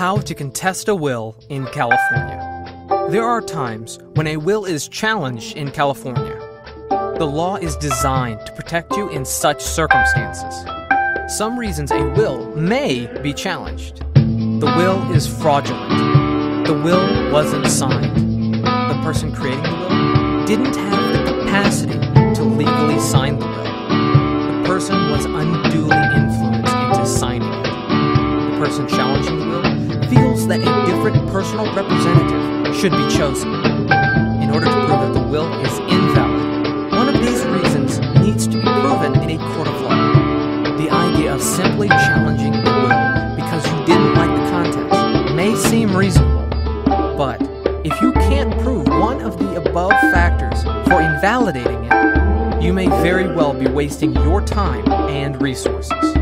How to contest a will in California. There are times when a will is challenged in California. The law is designed to protect you in such circumstances. Some reasons a will may be challenged. The will is fraudulent. The will wasn't signed. The person creating the will didn't have a different personal representative should be chosen. In order to prove that the will is invalid, one of these reasons needs to be proven in a court of law. The idea of simply challenging the will because you didn't like the contents may seem reasonable, but if you can't prove one of the above factors for invalidating it, you may very well be wasting your time and resources.